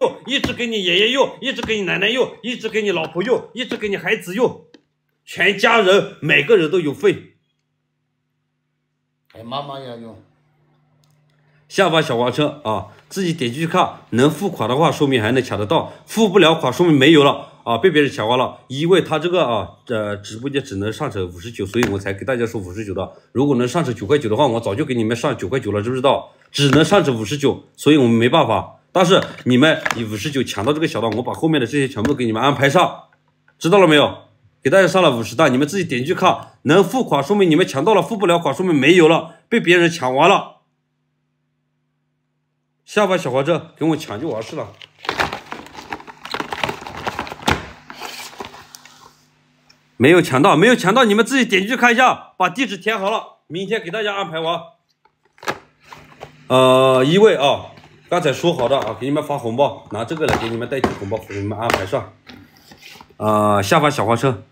用，一直给你爷爷用，一直给你奶奶用，一直给你老婆用，一直给你孩子用，全家人每个人都有份。哎妈妈要用。下方小黄车啊，自己点进去看，能付款的话，说明还能抢得到；付不了款，说明没有了啊，被别人抢光了。因为他这个啊，这直播间只能上成五十九，所以我才给大家说五十九的。如果能上成九块九的话，我早就给你们上九块九了，知不知道？只能上成五十九，所以我们没办法。但是你们以五十九抢到这个小档，我把后面的这些全部给你们安排上，知道了没有？给大家上了五十单，你们自己点进去看，能付款说明你们抢到了，付不了款说明没有了，被别人抢完了。下方小黄车给我抢就完事了。没有抢到，没有抢到，你们自己点进去看一下，把地址填好了，明天给大家安排完。呃，一位啊，刚才说好的啊，给你们发红包，拿这个来给你们代替红包，给你们安排上。呃，下方小黄车。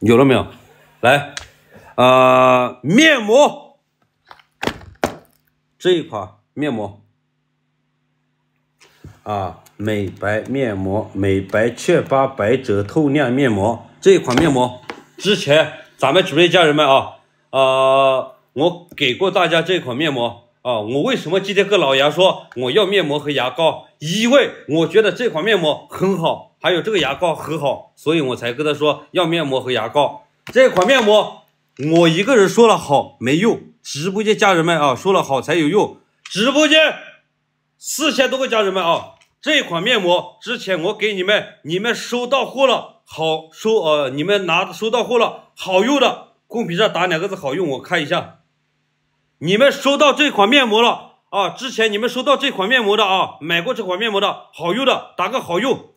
有了没有？来，呃，面膜这一款面膜啊，美白面膜，美白雀斑百褶透亮面膜这款面膜，之前咱们直播间家人们啊，呃，我给过大家这款面膜啊，我为什么今天跟老杨说我要面膜和牙膏？因为我觉得这款面膜很好。还有这个牙膏很好，所以我才跟他说要面膜和牙膏。这款面膜我一个人说了好没用，直播间家人们啊说了好才有用。直播间四千多个家人们啊，这款面膜之前我给你们，你们收到货了，好收呃，你们拿收到货了，好用的，公屏上打两个字好用，我看一下。你们收到这款面膜了啊？之前你们收到这款面膜的啊，买过这款面膜的好用的，打个好用。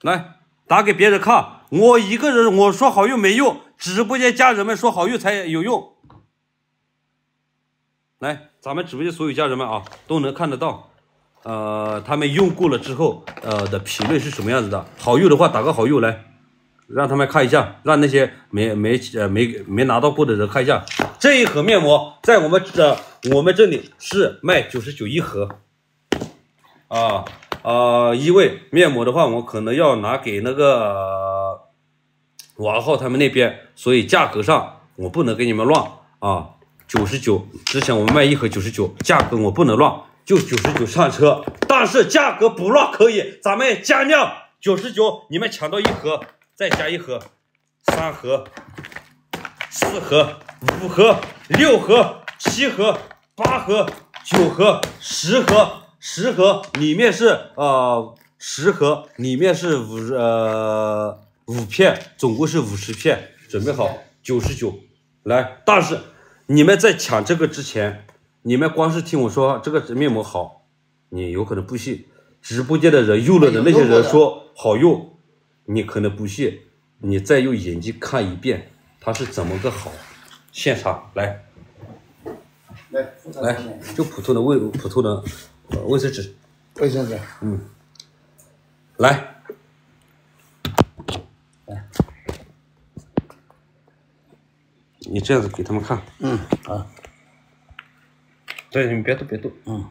来打给别人看，我一个人我说好用没用，直播间家人们说好用才有用。来，咱们直播间所有家人们啊，都能看得到，呃，他们用过了之后，呃的评论是什么样子的？好用的话打个好用来，让他们看一下，让那些没没呃没没拿到过的人看一下。这一盒面膜在我们这我们这里是卖九十九一盒，啊。啊，因为面膜的话，我可能要拿给那个王浩他们那边，所以价格上我不能给你们乱啊。九十九，之前我们卖一盒九十九，价格我不能乱，就九十九上车。但是价格不乱可以，咱们加量九十九，你们抢到一盒再加一盒，三盒、四盒、五盒、六盒、七盒、八盒、九盒、十盒。十盒里面是呃十盒里面是五呃五片，总共是五十片，准备好九十九来。但是你们在抢这个之前，你们光是听我说这个面膜好，你有可能不信。直播间的人用了的那些人说好用，你可能不信。你再用眼睛看一遍，它是怎么个好？现场来，来来，就普通的卫普通的。卫生纸，卫生纸，嗯，来，来，你这样子给他们看，嗯，好，对，你们别动，别动，嗯，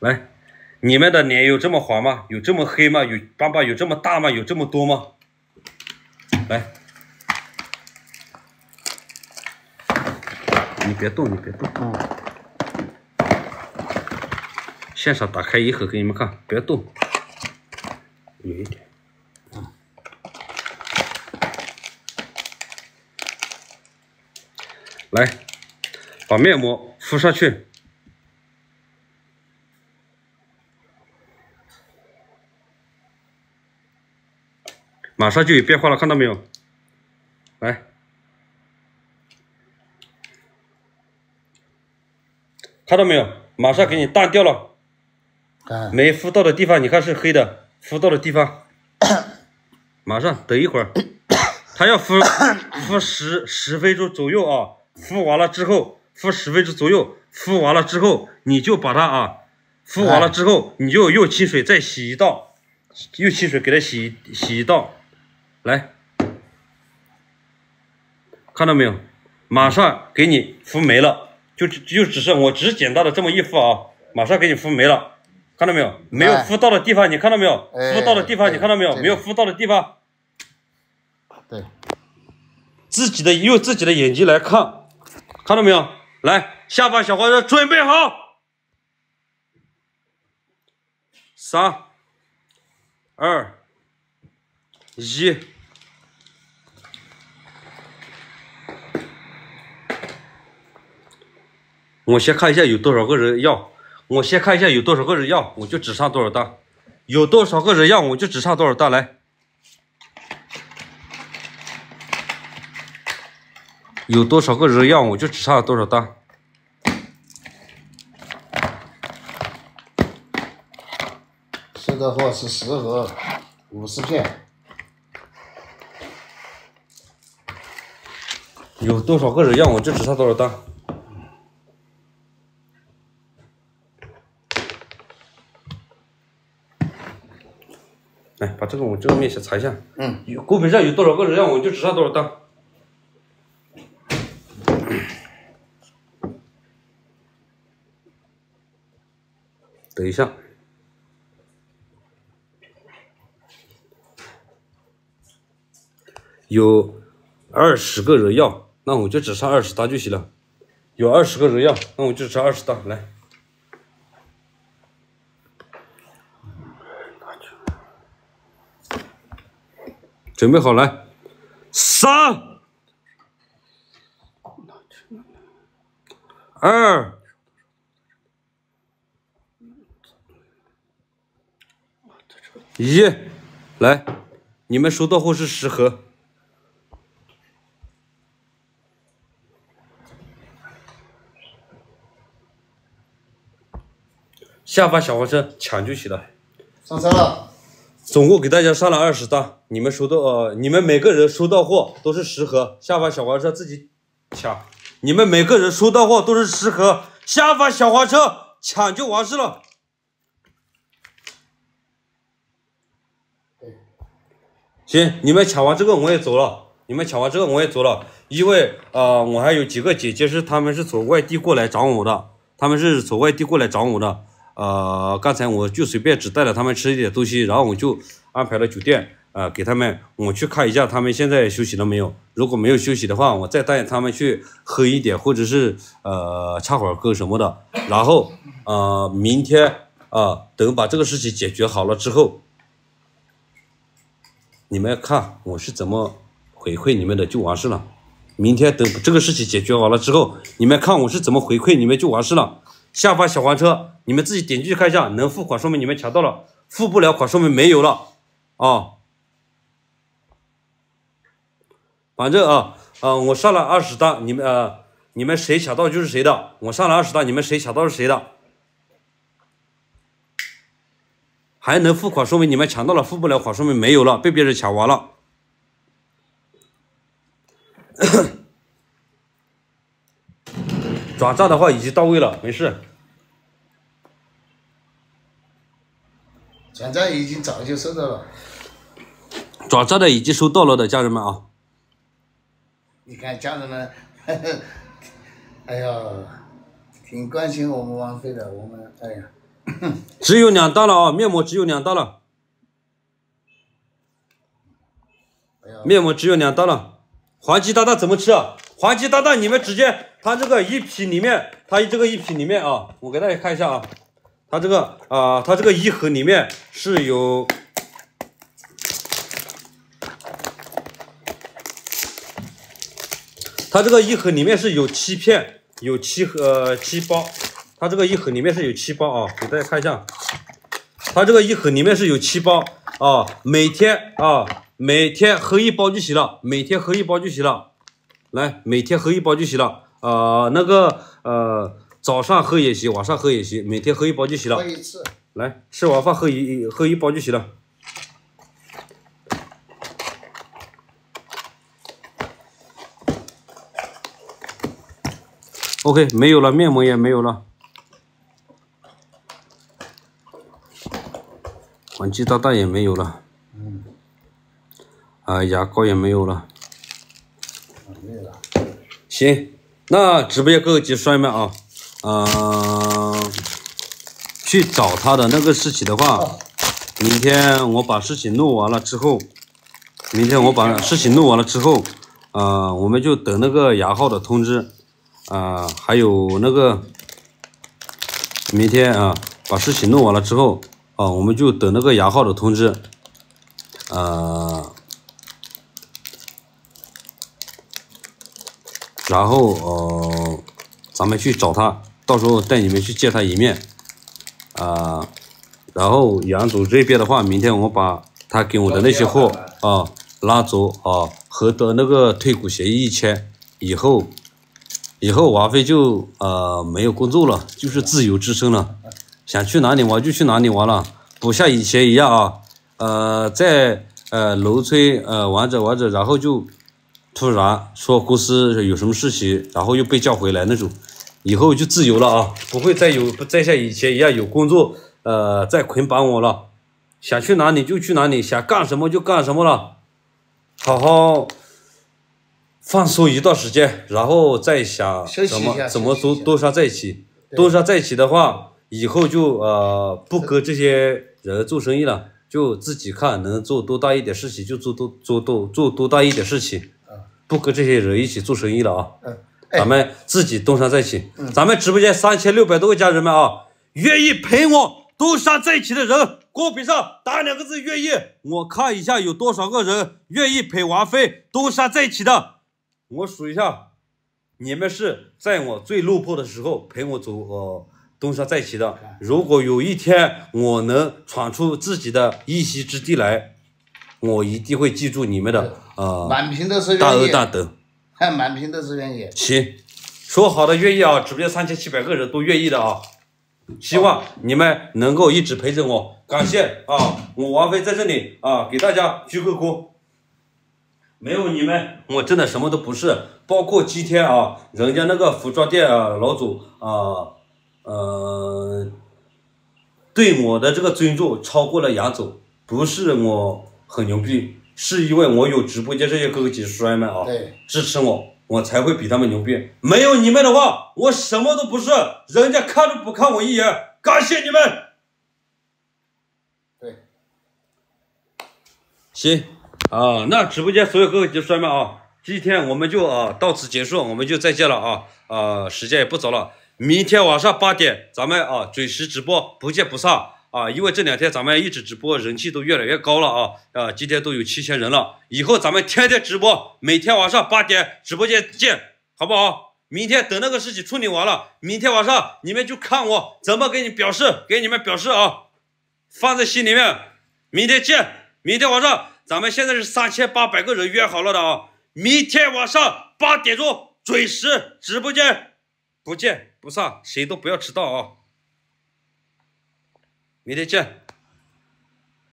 来，你们的脸有这么黄吗？有这么黑吗？有斑斑有这么大吗？有这么多吗？来。你别动，你别动。嗯。现场打开一盒给你们看，别动。有一点。来，把面膜敷上去。马上就有变化了，看到没有？来。看到没有？马上给你淡掉了，没敷到的地方，你看是黑的，敷到的地方，马上等一会儿，他要敷 敷十十分钟左右啊，敷完了之后，敷十分钟左右，敷完了之后，你就把它啊，敷完了之后，你就用清水再洗一道，用清水给它洗洗一道，来，看到没有？马上给你敷没了，就就只是我只简单的这么一敷啊，马上给你敷没了，看到没有？没有敷到的地方，你看到没有？哎敷到的地方，对你看到没有？没有敷到的地方。对，自己的用自己的眼睛来看，看到没有？来，下巴小黄车准备好，三、二、一。我先看一下有多少个人要，我先看一下有多少个人要，我就只上多少单，有多少个人要，我就只上多少单来。有多少个人要，我就只差多少单。收的货是十盒，五十片。有多少个人要，我就只差多少单。来，把这个我这个面先裁一下。嗯，有股本上有多少个人要，我就只差多少单。等一下。有二十个人要，那我就只差二十单就行了。有二十个人要，那我就只差二十单。来，准备好来，三、二、一，来，你们收到货是十盒。下发小黄车抢就行了。上车了，总共给大家上了二十单，你们收到呃，你们每个人收到货都是十盒，下发小黄车自己抢，你们每个人收到货都是十盒，下发小黄车抢就完事了。行，你们抢完这个我也走了，你们抢完这个我也走了，因为呃，我还有几个姐姐是他们是从外地过来找我的，他们是从外地过来找我的，呃，刚才我就随便只带了他们吃一点东西，然后我就安排了酒店，呃，给他们我去看一下他们现在休息了没有，如果没有休息的话，我再带他们去喝一点，或者是呃唱会儿歌什么的，然后呃明天啊、等把这个事情解决好了之后，你们看我是怎么回馈你们的就完事了。明天等这个事情解决完了之后，你们看我是怎么回馈你们就完事了。下方小黄车，你们自己点进去看一下，能付款说明你们抢到了，付不了款说明没有了啊。反正啊，啊，我上了二十单，你们呃，你们谁抢到就是谁的。我上了二十单，你们谁抢到是谁的。还能付款，说明你们抢到了；付不了款，说明没有了，被别人抢完了。转账的话已经到位了，没事。转账已经早就收到了。转账的已经收到了的家人们啊，你看家人们，哎呀，挺关心我们王菲的，我们哎呀，只有两单了啊，面膜只有两单了，面膜只有两单了。黄鸡搭档怎么吃啊？黄鸡搭档你们直接，它这个一匹里面，它这个一匹里面啊，我给大家看一下啊，它这个啊、它这个一盒里面是有。它这个一盒里面是有七片，有七盒、呃、七包，它这个一盒里面是有七包啊，给大家看一下，它这个一盒里面是有七包啊，每天啊每天喝一包就行了，每天喝一包就行了，来每天喝一包就行了，呃那个呃早上喝也行，晚上喝也行，每天喝一包就行了喝。一次，来吃完饭喝一喝一包就行了。OK，没有了，面膜也没有了。黄鸡大大也没有了，嗯，啊，牙膏也没有了。没了。行，那直播间各个技术兄弟们啊，嗯、去找他的那个事情的话，明天我把事情弄完了之后，明天我把事情弄完了之后，啊，我们就等那个牙号的通知，啊、还有那个明天啊，把事情弄完了之后，啊，我们就等那个牙号的通知，呃。然后呃，咱们去找他，到时候带你们去见他一面，啊、然后杨总这边的话，明天我把他给我的那些货啊、拉走啊，和的那个退股协议一签，以后以后王菲就呃没有工作了，就是自由之身了，想去哪里玩就去哪里玩了，不像以前一样啊，呃，在呃楼村呃玩着玩着，然后就。突然说公司有什么事情，然后又被叫回来那种，以后就自由了啊，不会再有不再像以前一样有工作，呃，再捆绑我了，想去哪里就去哪里，想干什么就干什么了，好好放松一段时间，然后再想怎么怎么多多杀在一起，对。多杀在一起的话，以后就呃不跟这些人做生意了，就自己看能做多大一点事情就做多做多做多大一点事情。不跟这些人一起做生意了啊！嗯，哎咱们自己东山再起。咱们直播间三千六百多个家人们啊，愿意陪我东山再起的人，公屏上打两个字“愿意”，我看一下有多少个人愿意陪王菲东山再起的。我数一下，你们是在我最落魄的时候陪我走呃东山再起的。如果有一天我能闯出自己的一席之地来，我一定会记住你们的呃满屏都是大恩大德。还 满屏都是愿意。行，说好的愿意啊，直播间三千七百个人都愿意的啊，希望你们能够一直陪着我，感谢啊，我王菲在这里啊，给大家鞠个躬。没有你们，我真的什么都不是。包括今天啊，人家那个服装店啊，老总啊，呃，对我的这个尊重超过了杨总，不是我很牛逼，是因为我有直播间这些哥哥姐姐叔们啊，对，支持我，我才会比他们牛逼。没有你们的话，我什么都不是，人家看都不看我一眼。感谢你们。对，行啊，那直播间所有哥哥姐妹们啊，今天我们就啊到此结束，我们就再见了啊啊，时间也不早了，明天晚上八点咱们啊准时直播，不见不散啊！因为这两天咱们一直直播，人气都越来越高了啊啊，今天都有七千人了，以后咱们天天直播，每天晚上八点直播间见，好不好？明天等那个事情处理完了，明天晚上你们就看我怎么给你表示，给你们表示啊，放在心里面。明天见，明天晚上咱们现在是三千八百个人约好了的啊，明天晚上八点钟准时直播间，不见不上，谁都不要迟到啊！明天见。